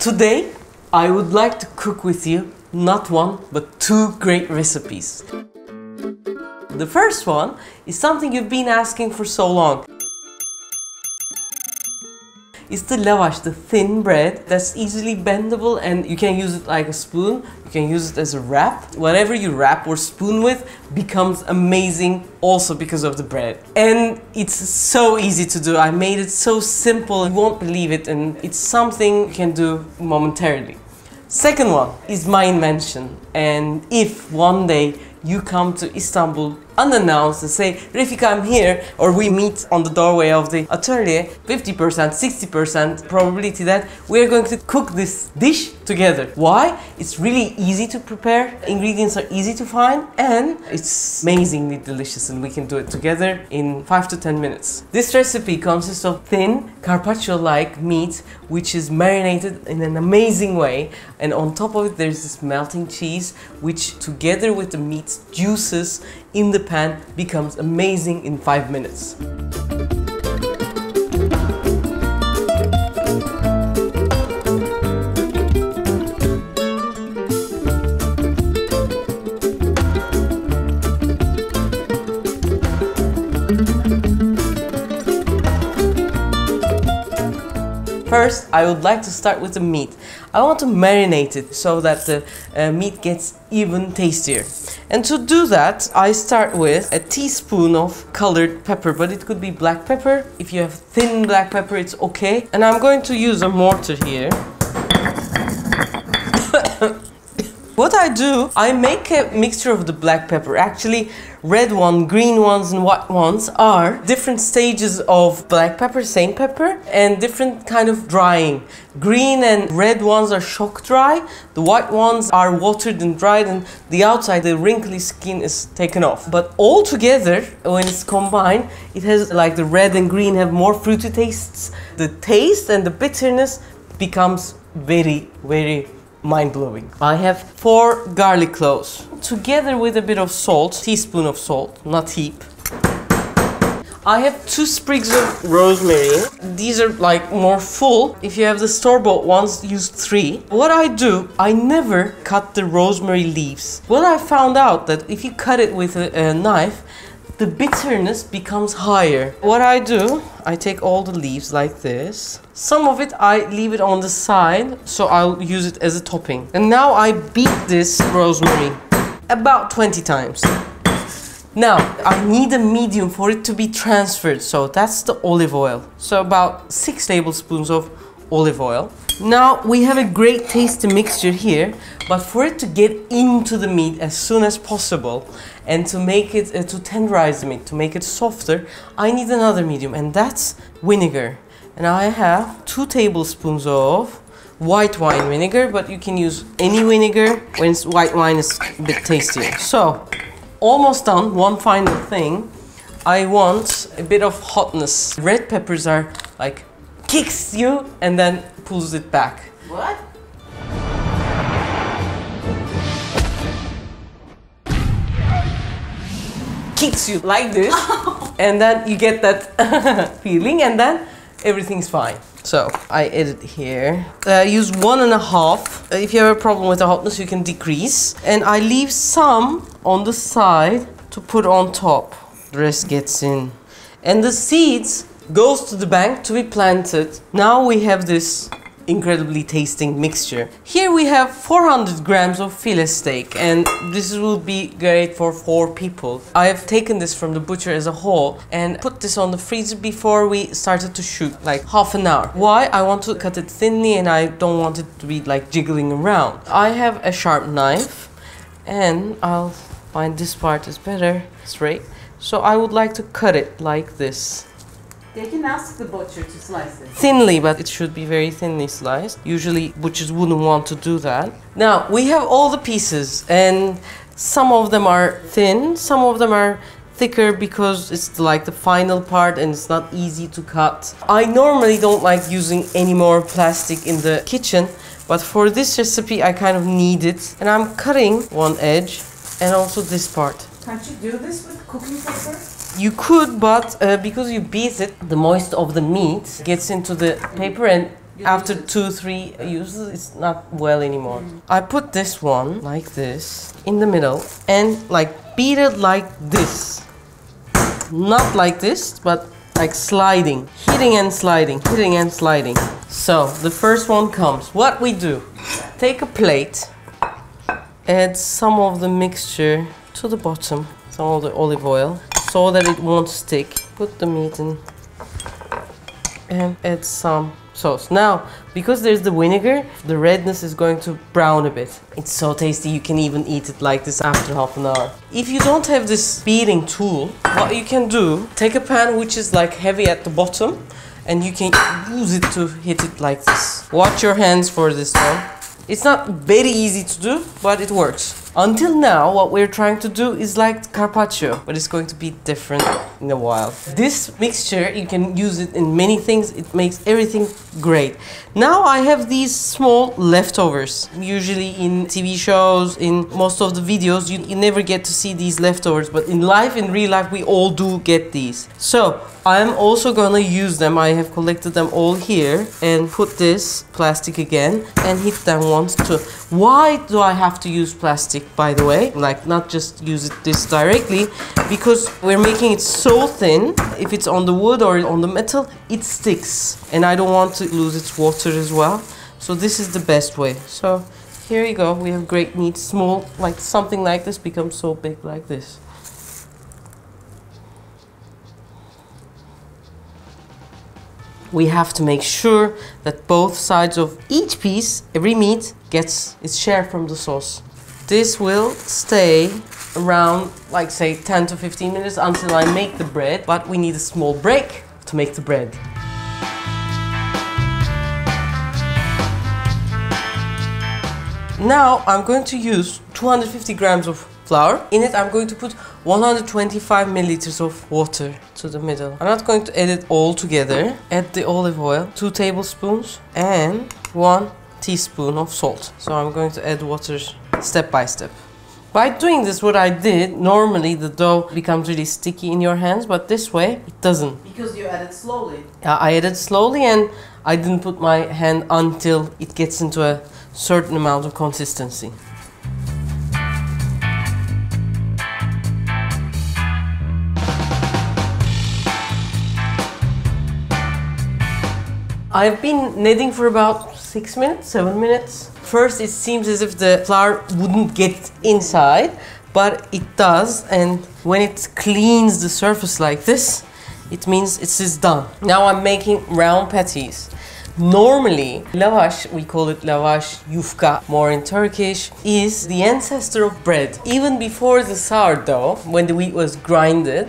Today, I would like to cook with you not one, but two great recipes. The first one is something you've been asking for so long. It's the lavash, the thin bread that's easily bendable and you can use it like a spoon, you can use it as a wrap. Whatever you wrap or spoon with becomes amazing also because of the bread. And it's so easy to do. I made it so simple, you won't believe it and it's something you can do momentarily. Second one is my invention and if one day you come to Istanbul unannounced and say, Refika, I'm here, or we meet on the doorway of the atelier, 50%, 60% probability that we're going to cook this dish together. Why? It's really easy to prepare, ingredients are easy to find, and it's amazingly delicious, and we can do it together in 5 to 10 minutes. This recipe consists of thin, carpaccio like meat, which is marinated in an amazing way, and on top of it, there's this melting cheese, which together with the meat's juices in the pan becomes amazing in 5 minutes. First, I would like to start with the meat. I want to marinate it so that the uh, meat gets even tastier. And to do that, I start with a teaspoon of colored pepper, but it could be black pepper. If you have thin black pepper, it's okay. And I'm going to use a mortar here. what I do, I make a mixture of the black pepper. Actually, red one, green ones, and white ones are different stages of black pepper, same pepper, and different kind of drying. Green and red ones are shock dry, the white ones are watered and dried, and the outside, the wrinkly skin is taken off. But all together, when it's combined, it has like the red and green have more fruity tastes. The taste and the bitterness becomes very, very mind-blowing. I have four garlic cloves together with a bit of salt, teaspoon of salt, not heap. I have two sprigs of rosemary. These are like more full. If you have the store-bought ones, use three. What I do, I never cut the rosemary leaves. What I found out that if you cut it with a, a knife, the bitterness becomes higher. What I do, I take all the leaves like this. Some of it I leave it on the side, so I'll use it as a topping. And now I beat this rosemary about 20 times. Now, I need a medium for it to be transferred, so that's the olive oil. So about 6 tablespoons of olive oil. Now we have a great tasty mixture here, but for it to get into the meat as soon as possible and to make it, uh, to tenderize the meat, to make it softer, I need another medium and that's vinegar. And I have two tablespoons of white wine vinegar, but you can use any vinegar when white wine is a bit tastier. So, almost done, one final thing. I want a bit of hotness. Red peppers are like kicks you and then pulls it back. What? Kicks you like this, and then you get that feeling, and then everything's fine. So I edit here. Uh, use one and a half. Uh, if you have a problem with the hotness, you can decrease. And I leave some on the side to put on top. The rest gets in. And the seeds goes to the bank to be planted. Now we have this incredibly tasting mixture. Here we have 400 grams of filet steak and this will be great for four people. I have taken this from the butcher as a whole and put this on the freezer before we started to shoot, like half an hour. Why? I want to cut it thinly and I don't want it to be like jiggling around. I have a sharp knife and I'll find this part is better, straight. So I would like to cut it like this. They can ask the butcher to slice it. Thinly, but it should be very thinly sliced. Usually butchers wouldn't want to do that. Now, we have all the pieces and some of them are thin, some of them are thicker because it's like the final part and it's not easy to cut. I normally don't like using any more plastic in the kitchen, but for this recipe I kind of need it. And I'm cutting one edge and also this part. Can't you do this with cooking paper? You could, but uh, because you beat it, the moist of the meat gets into the paper and after two, three uses, it's not well anymore. I put this one like this in the middle and like beat it like this. Not like this, but like sliding, hitting and sliding, hitting and sliding. So the first one comes. What we do, take a plate, add some of the mixture to the bottom, some of the olive oil, so that it won't stick. Put the meat in and add some sauce. Now, because there's the vinegar, the redness is going to brown a bit. It's so tasty, you can even eat it like this after half an hour. If you don't have this beating tool, what you can do, take a pan which is like heavy at the bottom and you can use it to hit it like this. Watch your hands for this one. It's not very easy to do, but it works. Until now, what we're trying to do is like carpaccio, but it's going to be different in a while. This mixture, you can use it in many things. It makes everything great. Now I have these small leftovers. Usually in TV shows, in most of the videos, you, you never get to see these leftovers, but in life, in real life, we all do get these. So I'm also gonna use them. I have collected them all here and put this plastic again and hit them once too. Why do I have to use plastic, by the way? Like not just use it this directly, because we're making it so thin, if it's on the wood or on the metal, it sticks. And I don't want to lose its water as well. So this is the best way. So here you go, we have great meat, small, like something like this becomes so big like this. we have to make sure that both sides of each piece, every meat, gets its share from the sauce. This will stay around, like say, 10 to 15 minutes until I make the bread, but we need a small break to make the bread. Now I'm going to use 250 grams of flour. In it I'm going to put 125 milliliters of water to the middle. I'm not going to add it all together. Add the olive oil, 2 tablespoons and 1 teaspoon of salt. So I'm going to add water step by step. By doing this, what I did, normally the dough becomes really sticky in your hands, but this way it doesn't. Because you add it slowly. I added slowly and I didn't put my hand until it gets into a certain amount of consistency. I've been kneading for about six minutes, seven minutes. First, it seems as if the flour wouldn't get inside, but it does. And when it cleans the surface like this, it means it is done. Now I'm making round patties. Normally, lavash, we call it lavash yufka, more in Turkish, is the ancestor of bread. Even before the sourdough, when the wheat was grinded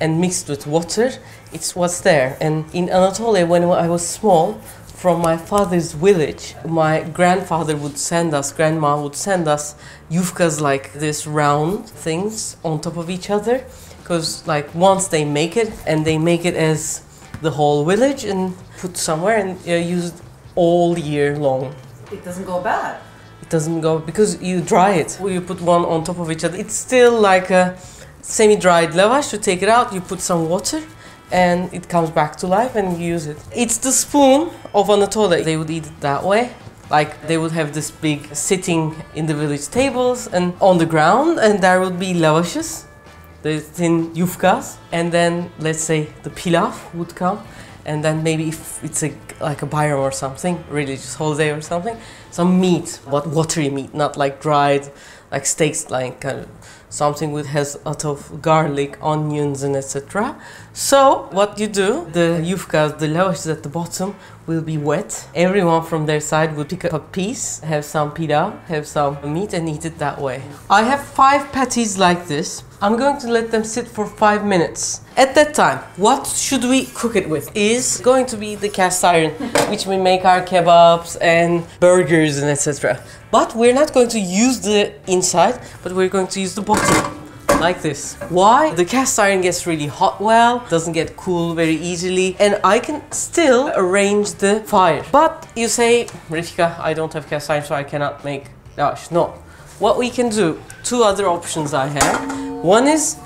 and mixed with water, it was there. And in Anatolia, when I was small, from my father's village, my grandfather would send us, grandma would send us yufkas like this round things on top of each other. Because like once they make it, and they make it as the whole village and put somewhere and uh, use it all year long. It doesn't go bad. It doesn't go because you dry it. You put one on top of each other. It's still like a semi-dried lavash. You take it out, you put some water, and it comes back to life and you use it. It's the spoon of Anatolia. They would eat it that way. Like they would have this big sitting in the village tables and on the ground, and there would be lavashes, the thin yufkas, and then let's say the pilaf would come, and then maybe if it's a like a bayram or something, religious holiday or something, some meat, but watery meat, not like dried, like steaks, like kind of something which has a lot of garlic, onions, and etc. So what you do, the yufkas, the lavash at the bottom will be wet. Everyone from their side will pick up a piece, have some pita, have some meat, and eat it that way. I have five patties like this. I'm going to let them sit for five minutes. At that time, what should we cook it with? Is going to be the cast iron, which we make our kebabs and burgers and etc. But we're not going to use the inside, but we're going to use the bottom like this. Why? The cast iron gets really hot well, doesn't get cool very easily, and I can still arrange the fire. But you say, Refika, I don't have cast iron, so I cannot make gosh, no. What we can do, two other options I have. One is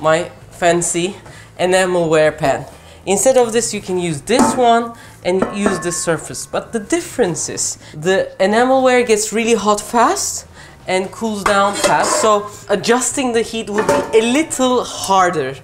my fancy enamelware pan. Instead of this, you can use this one and use this surface. But the difference is the enamelware gets really hot fast and cools down fast. So adjusting the heat would be a little harder.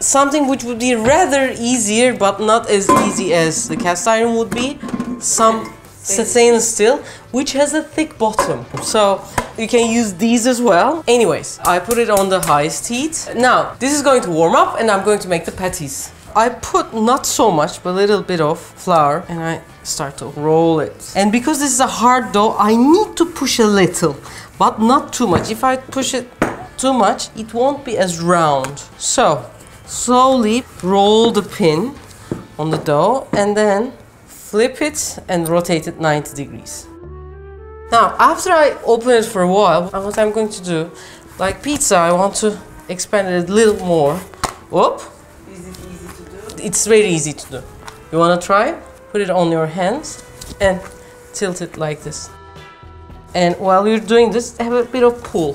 Something which would be rather easier but not as easy as the cast iron would be. Some stainless steel which has a thick bottom. So you can use these as well. Anyways, I put it on the highest heat. Now, this is going to warm up and I'm going to make the patties. I put not so much, but a little bit of flour and I start to roll it. And because this is a hard dough, I need to push a little, but not too much. If I push it too much, it won't be as round. So, slowly roll the pin on the dough and then flip it and rotate it 90 degrees. Now, after I open it for a while, what I'm going to do, like pizza, I want to expand it a little more. Whoop. Is it easy to do? It's very easy to do. You want to try? Put it on your hands and tilt it like this. And while you're doing this, have a bit of pull.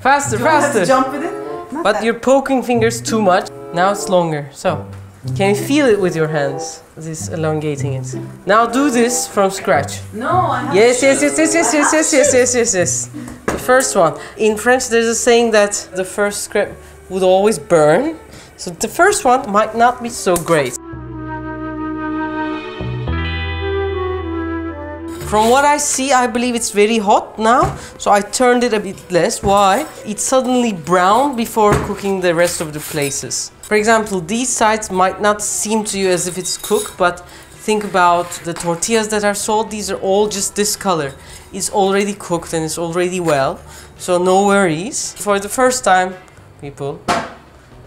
Faster, Do I have to faster. jump with it? Not But that- you're poking fingers too much. Now it's longer. So, can you feel it with your hands? This elongating it. Now do this from scratch. No, I have Yes, yes, yes, yes, yes, yes, yes, yes, yes, yes, yes. The first one. In French, there's a saying that the first script would always burn. So the first one might not be so great. From what I see, I believe it's very hot now, so I turned it a bit less. Why? It's suddenly brown before cooking the rest of the places. For example, these sides might not seem to you as if it's cooked, but think about the tortillas that are sold. These are all just this color. It's already cooked and it's already well, so no worries. For the first time, people,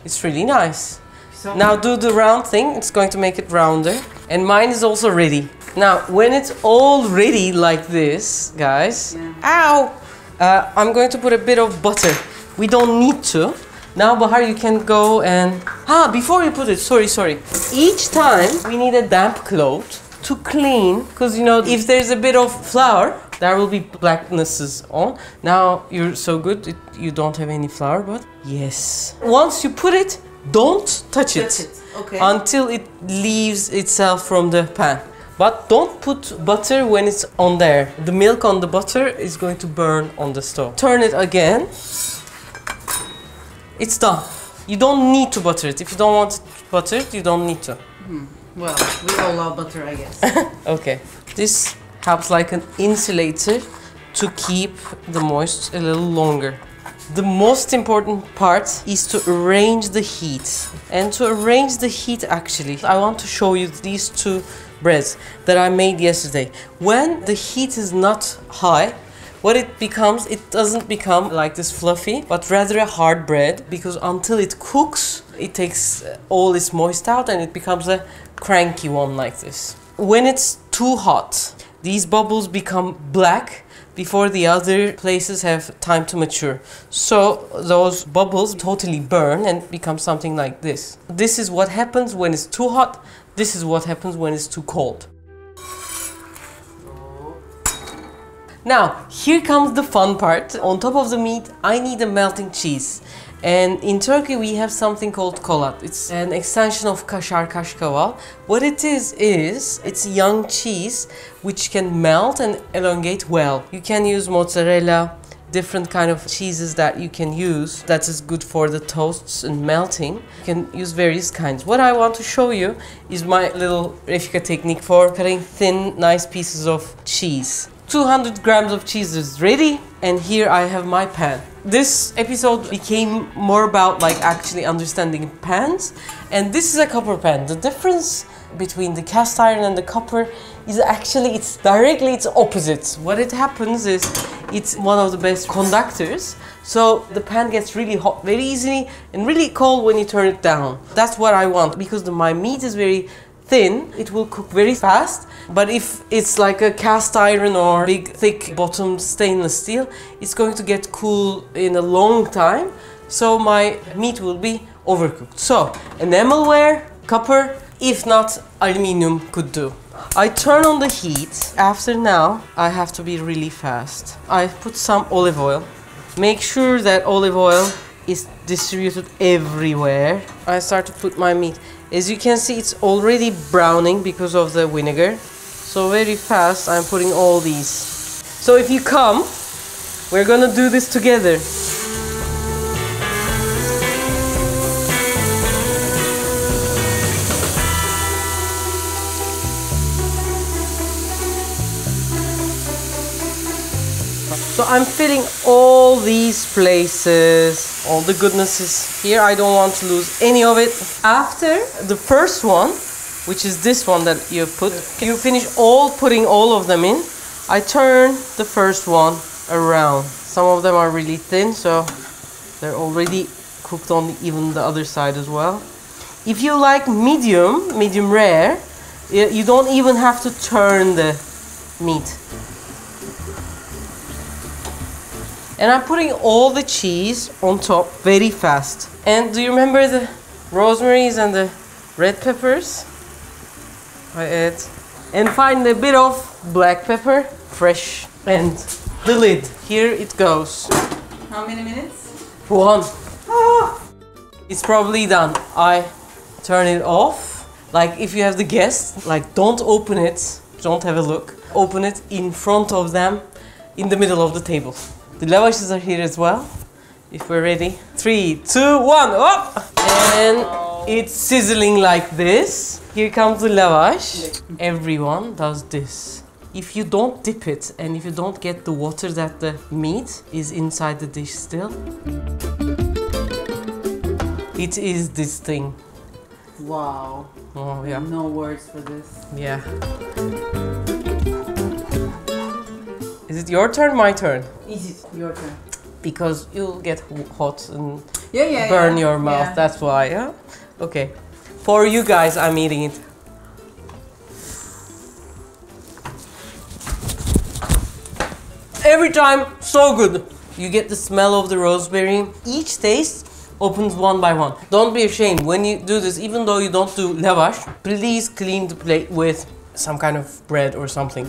it's really nice. So- Now do the round thing, it's going to make it rounder. And mine is also ready. Now, when it's all ready like this, guys, ow! Uh, I'm going to put a bit of butter. We don't need to. Now, Bahar, you can go and... Ah, before you put it, sorry, sorry. Each time, we need a damp cloth to clean, because, you know, if there's a bit of flour, there will be blacknesses on. Now, you're so good, it, you don't have any flour, but yes. Once you put it, don't touch it, it, okay. until it leaves itself from the pan. But don't put butter when it's on there. The milk on the butter is going to burn on the stove. Turn it again. It's done. You don't need to butter it. If you don't want it buttered, you don't need to. Hmm. Well, we all love butter, I guess. Okay. This helps like an insulator to keep the moist a little longer. The most important part is to arrange the heat. And to arrange the heat actually, I want to show you these two breads that I made yesterday. When the heat is not high, what it becomes, it doesn't become like this fluffy, but rather a hard bread because until it cooks, it takes all its moist out and it becomes a cranky one like this. When it's too hot, these bubbles become black before the other places have time to mature. So those bubbles totally burn and become something like this. This is what happens when it's too hot. This is what happens when it's too cold. Now, here comes the fun part. On top of the meat, I need a melting cheese. And in Turkey, we have something called kolot. It's an extension of kaşar kaşkaval. What it is, is it's young cheese which can melt and elongate well. You can use mozzarella, different kind of cheeses that you can use that is good for the toasts and melting. You can use various kinds. What I want to show you is my little Refika technique for cutting thin, nice pieces of cheese. 200 grams of cheese is ready and here I have my pan. This episode became more about like actually understanding pans and this is a copper pan. The difference between the cast iron and the copper is actually it's directly its opposite. What it happens is it's one of the best conductors. So the pan gets really hot very easily and really cold when you turn it down. That's what I want because the, my meat is very thin, it will cook very fast. But if it's like a cast iron or big thick bottom stainless steel, it's going to get cool in a long time. So my meat will be overcooked. So enamelware, copper, if not aluminium could do. I turn on the heat. After now, I have to be really fast. I put some olive oil. Make sure that olive oil is distributed everywhere. I start to put my meat. As you can see, it's already browning because of the vinegar. So very fast, I'm putting all these. So if you come, we're gonna do this together. So I'm filling all these places, all the goodness is here. I don't want to lose any of it. After the first one, which is this one that you put, you finish all putting all of them in. I turn the first one around. Some of them are really thin, so they're already cooked on even the other side as well. If you like medium, medium rare, you don't even have to turn the meat. And I'm putting all the cheese on top very fast. And do you remember the rosemaries and the red peppers? I add. And finally a bit of black pepper, fresh. And the lid. Here it goes. How many minutes? One. Ah. It's probably done. I turn it off. Like if you have the guests, like don't open it, don't have a look. Open it in front of them, in the middle of the table. The lavashes are here as well. If we're ready. Three, two, one, up! And it's sizzling like this. Here comes the lavash. Everyone does this. If you don't dip it and if you don't get the water that the meat is inside the dish still, it is this thing. Wow. Oh yeah, No words for this. yeah. Is it your turn, my turn? Easy. Your turn. Because you'll get hot and Yeah, yeah. burn yeah. your mouth. Yeah. That's why. Yeah. Okay. For you guys, I'm eating it. Every time, so good. You get the smell of the rosemary. Each taste opens one by one. Don't be ashamed when you do this, even though you don't do lavash, please clean the plate with some kind of bread or something.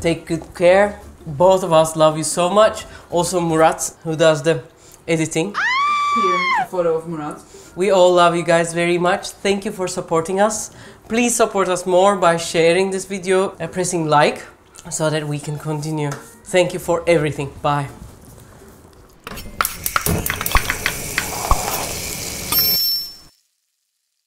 Take good care. Both of us love you so much. Also, Murat, who does the editing. Ah! Here, a photo of Murat. We all love you guys very much. Thank you for supporting us. Please support us more by sharing this video and pressing like so that we can continue. Thank you for everything. Bye.